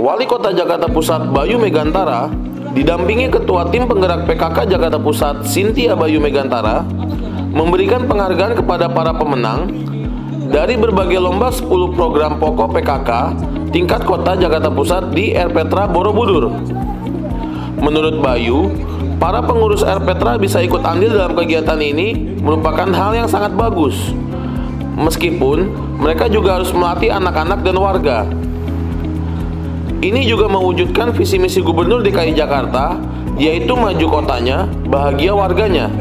Wali Kota Jakarta Pusat Bayu Megantara didampingi Ketua Tim Penggerak PKK Jakarta Pusat Sintia Bayu Megantara memberikan penghargaan kepada para pemenang dari berbagai lomba 10 program pokok PKK tingkat kota Jakarta Pusat di Air Petra Borobudur. Menurut Bayu, para pengurus Air Petra bisa ikut andil dalam kegiatan ini merupakan hal yang sangat bagus. Meskipun mereka juga harus melatih anak-anak dan warga ini juga mewujudkan visi misi Gubernur DKI Jakarta, yaitu maju kotanya, bahagia warganya.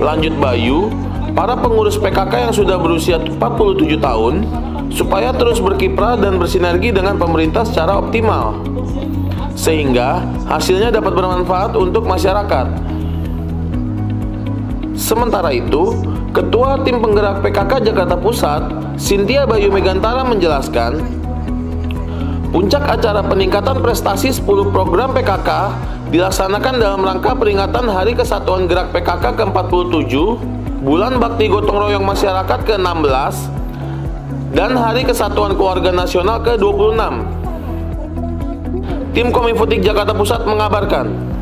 Lanjut Bayu, para pengurus PKK yang sudah berusia 47 tahun, supaya terus berkiprah dan bersinergi dengan pemerintah secara optimal, sehingga hasilnya dapat bermanfaat untuk masyarakat. Sementara itu, Ketua Tim Penggerak PKK Jakarta Pusat, Sintia Bayu Megantara menjelaskan, Puncak acara peningkatan prestasi 10 program PKK dilaksanakan dalam rangka peringatan Hari Kesatuan Gerak PKK ke-47, Bulan Bakti Gotong Royong Masyarakat ke-16, dan Hari Kesatuan Keluarga Nasional ke-26. Tim Kominfotik Jakarta Pusat mengabarkan.